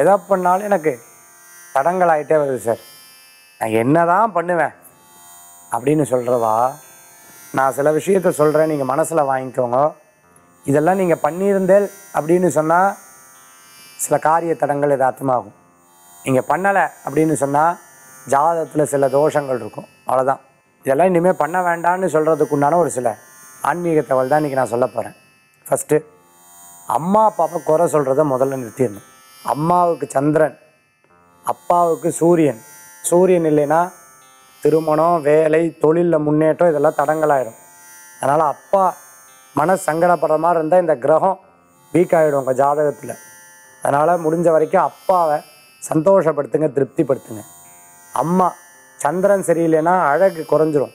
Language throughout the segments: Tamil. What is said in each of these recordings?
எதை பண்ணாலும் எனக்கு தடங்கள் ஆகிட்டே வருது சார். நான் என்ன தான் பண்ணுவேன் அப்படின்னு சொல்கிறதா நான் சில விஷயத்த சொல்கிறேன் நீங்கள் மனசில் வாங்கிக்கோங்க. இதெல்லாம் நீங்கள் பண்ணியிருந்தேல் அப்படின்னு சொன்னால் சில காரிய தடங்கள் யதார்த்தமாகும் நீங்கள் பண்ணலை அப்படின்னு சொன்னால் ஜாதகத்தில் சில தோஷங்கள் இருக்கும். அவ்வளோதான் இதெல்லாம் இனிமேல் பண்ண வேண்டாம்னு சொல்கிறதுக்கு உண்டான ஒரு சில ஆன்மீக தகவல் தான் இன்றைக்கி நான் சொல்ல போகிறேன் ஃபஸ்ட்டு அம்மா அப்பாவை குறை சொல்கிறத முதல்ல நிறுத்திடணும். அம்மாவுக்கு சந்திரன் அப்பாவுக்கு சூரியன். சூரியன் இல்லைன்னா திருமணம் வேலை தொழிலில் முன்னேற்றம் இதெல்லாம் தடங்களாயிடும் அதனால் அப்பா மன சங்கடப்படுற மாதிரி இருந்தால் இந்த கிரகம் வீக் ஆகிடும் உங்கள் ஜாதகத்தில். அதனால் முடிஞ்ச வரைக்கும் அப்பாவை சந்தோஷப்படுத்துங்க திருப்திப்படுத்துங்க. அம்மா சந்திரன் சரியில்லைன்னா அழகு குறைஞ்சிரும்.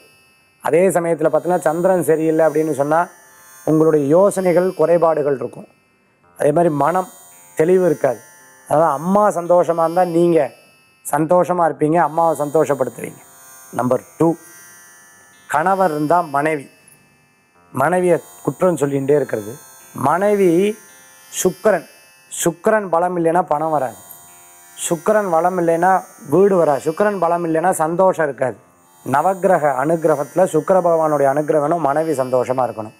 அதே சமயத்தில் பார்த்தீங்கன்னா சந்திரன் சரியில்லை அப்படின்னு சொன்னால் உங்களுடைய யோசனைகள் குறைபாடுகள் இருக்கும். அதே மாதிரி மனம் தெளிவு இருக்காது. அதான் அம்மா சந்தோஷமாக இருந்தால் நீங்கள் சந்தோஷமாக இருப்பீங்க அம்மாவை சந்தோஷப்படுத்துவீங்க. நம்பர் டூ கணவர் இருந்தால் மனைவி. மனைவியை குற்றம் சொல்லிகிட்டே இருக்கிறது. மனைவி சுக்கரன். சுக்கரன் பலம் இல்லைன்னா பணம் வராது. சுக்கிரன் பலம் இல்லைன்னா வீடு வராது. சுக்கரன் பலம் இல்லைன்னா சந்தோஷம் இருக்காது. நவக்கிரக அனுகிரகத்தில் சுக்கர பகவானுடைய அனுகிரகனும் மனைவி சந்தோஷமாக இருக்கணும்.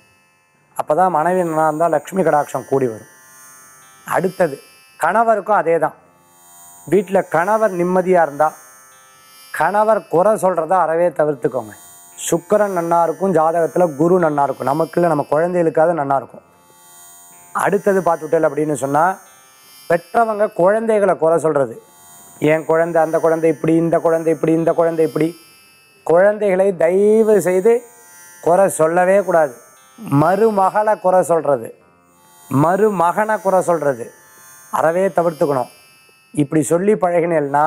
அப்போ தான் மனைவி நல்லா இருந்தால் லக்ஷ்மி கடாட்சம் கூடி வரும். அடுத்தது கணவருக்கும் அதே தான் வீட்டில் கணவர் நிம்மதியாக இருந்தால் கணவர் குறை சொல்கிறத அறவே தவிர்த்துக்கோங்க. சுக்கிரன் நன்னா இருக்கும் ஜாதகத்தில் குரு நன்னா இருக்கும். நமக்குள்ள நம்ம குழந்தைகளுக்காவது நன்னா இருக்கும். அடுத்தது பார்த்துட்டேல் அப்படின்னு சொன்னால் பெற்றவங்க குழந்தைகளை குறை சொல்கிறது என் குழந்தை அந்த குழந்தை இப்படி இந்த குழந்தை இப்படி இந்த குழந்தை இப்படி. குழந்தைகளை தயவு செய்து குறை சொல்லவே கூடாது. மருமகளை குறை சொல்கிறது மருமகனை குறை சொல்கிறது அறவே தவிர்த்துக்கணும். இப்படி சொல்லி பழகினேன்னா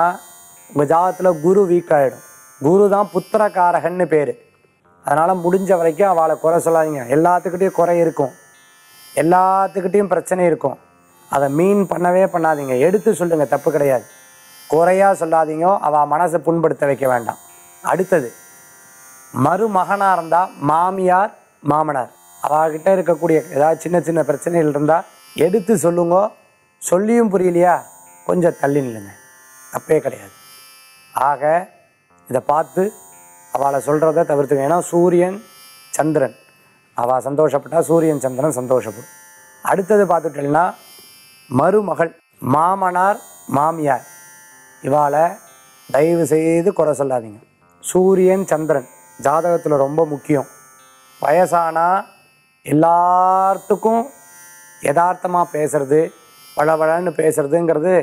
உங்கள் ஜாதத்தில் குரு வீக் ஆகிடும் குரு தான் புத்திரகாரகன்னு பேர். அதனால் முடிஞ்ச வரைக்கும் அவளை குறை சொல்லாதீங்க. எல்லாத்துக்கிட்டையும் குறை இருக்கும். எல்லாத்துக்கிட்டேயும் பிரச்சனை இருக்கும். அதை மீன் பண்ணவே பண்ணாதீங்க. எடுத்து சொல்லுங்கள் தப்பு கிடையாது. குறையா சொல்லாதீங்க. அவள் மனசை புண்படுத்த வைக்க வேண்டாம். அடுத்தது மருமகனாக இருந்தால் மாமியார் மாமனார். அவகிட்ட இருக்கக்கூடிய ஏதாவது சின்ன சின்ன பிரச்சனைகள் இருந்தால் எடுத்து சொல்லுங்க. சொல்லியும் புரியலையா? கொஞ்சம் தள்ளி நில்லுங்க. தப்பே கிடையாது. ஆக இதை பார்த்து அவளை சொல்கிறத தவிர்த்துங்க ஏன்னா சூரியன் சந்திரன். அவள் சந்தோஷப்பட்டா சூரியன் சந்திரன் சந்தோஷப்படும். அடுத்தது பார்த்துட்டேன்னா மருமகள் மாமனார் மாமியார். இவாளை தயவு செய்து குறை சொல்லாதீங்க. சூரியன் சந்திரன் ஜாதகத்தில் ரொம்ப முக்கியம். வயசானா எல்லாத்துக்கும் யதார்த்தமாக பேசுறது வளவளன்னு பேசுகிறதுங்கிறது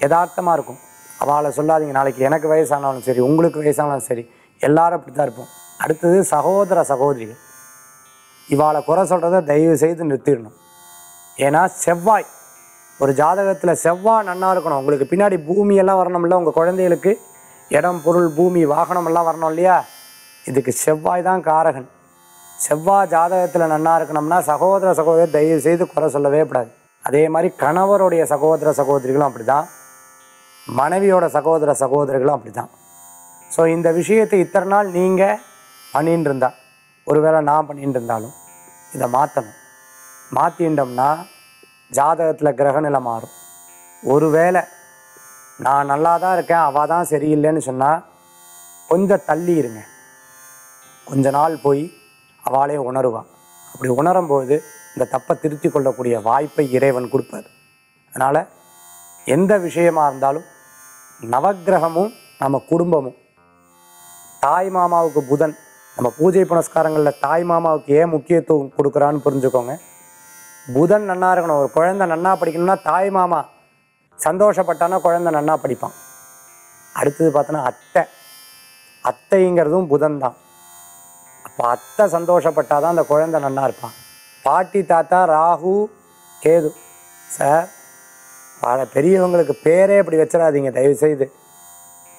யதார்த்தமாக இருக்கும். அவளை சொல்லாதீங்க நாளைக்கு எனக்கு வயசானாலும் சரி உங்களுக்கு வயசானாலும் சரி எல்லாரும் அப்படி தான் இருப்போம். அடுத்தது சகோதர சகோதரிகள். இவாளை குறை சொல்கிறத தயவு செய்து நிறுத்திடணும். ஏன்னா செவ்வாய் ஒரு ஜாதகத்தில் செவ்வாய் நன்னா இருக்கணும். உங்களுக்கு பின்னாடி பூமியெல்லாம் வரணும்ல உங்கள் குழந்தைகளுக்கு. இடம் பொருள் பூமி வாகனம் எல்லாம் வரணும் இல்லையா? இதுக்கு செவ்வாய் தான் காரகன். செவ்வாய் ஜாதகத்தில் நன்னா இருக்கணும்னா சகோதர சகோதரி தயவு செய்து குறை சொல்லவே கூடாது. அதே மாதிரி கணவருடைய சகோதர சகோதரிகளும் அப்படி தான் மனைவியோட சகோதர சகோதரிகளும் அப்படி தான் ஸோ இந்த விஷயத்தை இத்தனை நாள் நீங்கள் பண்ணிட்டு இருந்தா ஒருவேளை நான் பண்ணிட்டு இருந்தாலும் இதை மாற்றணும் மாற்றிட்டோம்னா ஜாதகத்தில் கிரகநிலை மாறும். ஒருவேளை நான் நல்லா தான் இருக்கேன் அவள் தான் சரியில்லைன்னு சொன்னால் கொஞ்சம் தள்ளி இருங்க. கொஞ்ச நாள் போய் அவளே உணருவான் அப்படி உணரும்போது இந்த தப்பை திருத்தி கொள்ளக்கூடிய வாய்ப்பை இறைவன் கொடுப்பார். அதனால் எந்த விஷயமா இருந்தாலும் நவக்கிரகமும் நம்ம குடும்பமும் தாய் மாமாவுக்கு புதன் நம்ம பூஜை புனஸ்காரங்களில் தாய் மாமாவுக்கு ஏன் முக்கியத்துவம் கொடுக்குறான்னு புரிஞ்சுக்கோங்க. புதன் நன்னா இருக்கணும். ஒரு குழந்தை நன்னா படிக்கணும்னா தாய் மாமா சந்தோஷப்பட்டானா குழந்தை நன்னா படிப்பான். அடுத்தது பார்த்தோன்னா அத்தை. அத்தைங்கிறதும் புதன் தான் அப்போ அத்தை சந்தோஷப்பட்டாதான் அந்த குழந்தை நன்னா இருப்பான். பாட்டி தாத்தா ராகு கேது. சார் பல பெரியவங்களுக்கு பேரே இப்படி வச்சிடாதீங்க தயவு செய்து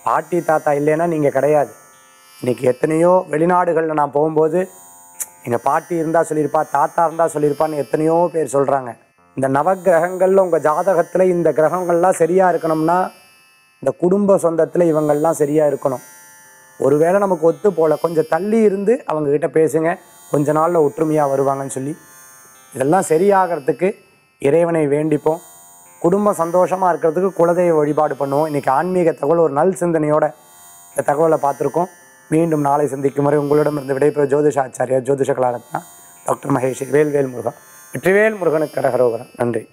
பாட்டி தாத்தா இல்லைன்னா நீங்கள் கிடையாது. இன்றைக்கி எத்தனையோ வெளிநாடுகளில் நான் போகும்போது எங்கள் பாட்டி இருந்தால் சொல்லியிருப்பா தாத்தா இருந்தால் சொல்லியிருப்பான்னு எத்தனையோ பேர் சொல்கிறாங்க இந்த நவக்கிரகங்களில் உங்கள் ஜாதகத்தில் இந்த கிரகங்கள்லாம் சரியாக இருக்கணும்னா இந்த குடும்ப சொந்தத்தில் இவங்கள்லாம் சரியாக இருக்கணும். ஒருவேளை நமக்கு ஒத்து போல கொஞ்சம் தள்ளி இருந்து அவங்கக்கிட்ட பேசுங்க கொஞ்ச நாளில் ஒற்றுமையாக வருவாங்கன்னு சொல்லி. இதெல்லாம் சரியாகிறதுக்கு இறைவனை வேண்டிப்போம். குடும்பம் சந்தோஷமாக இருக்கிறதுக்கு குலதெய்வ வழிபாடு பண்ணுவோம். இன்றைக்கி ஆன்மீக தகவல் ஒரு நல் சிந்தனையோட இந்த தகவலை பார்த்துருக்கோம். மீண்டும் நாளை சந்திக்கும் வரை உங்களிடமிருந்து விடைபெறும் ஜோதிஷ ஆச்சாரியா ஜோதிஷ கலாரத்னா டாக்டர் மகேஷ் வேல்வேல் முருகன் வெற்றிவேல் முருகனுக்கு கடகரோகரன் நன்றி.